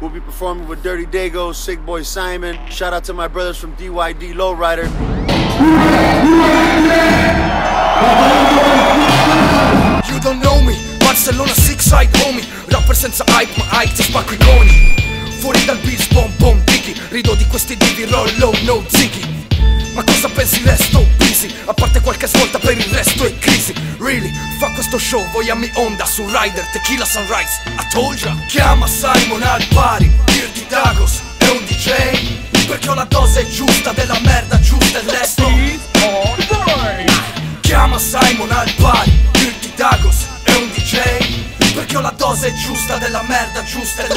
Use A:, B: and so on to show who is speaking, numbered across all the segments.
A: We'll be performing with Dirty Dago, Sick Boy Simon. Shout out to my brothers from DYD Lowrider.
B: You don't know me, Barcellona Six Side homie Rapper senza hype ma hype ti spacco i coni Fuori dal beats bom bom dicky Rido di questi divi roll low no ziggy ma cosa pensi resto busy? A parte qualche svolta per il resto è crisi Really? Fa questo show, vogliami onda su Rider, Tequila Sunrise I told ya Chiama Simon al giusta della merda giusta e il resto. Chiama Simon al pari Dirty Dagos è un DJ Perché ho la dose giusta della merda giusta e il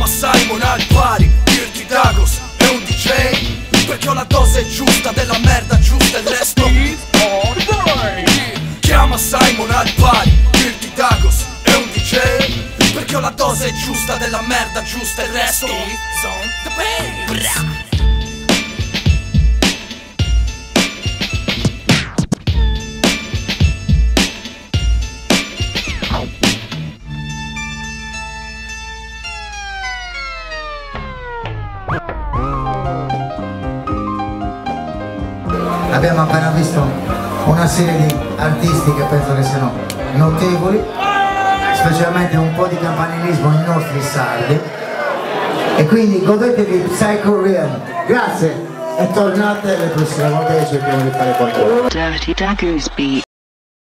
B: Chiama Simon al pari, Dirty Dagos è un DJ Perché ho la dose giusta della merda giusta e il resto Chiama Simon al pari, Dirty Dagos è un DJ Perché ho la dose giusta della merda giusta e il resto
C: Abbiamo appena visto una serie di artisti che penso che siano notevoli, specialmente un po' di campanilismo ai nostri sardi. E quindi godetevi Psycho Real. Grazie e tornate le prossime volte che cerchiamo di fare qualcosa.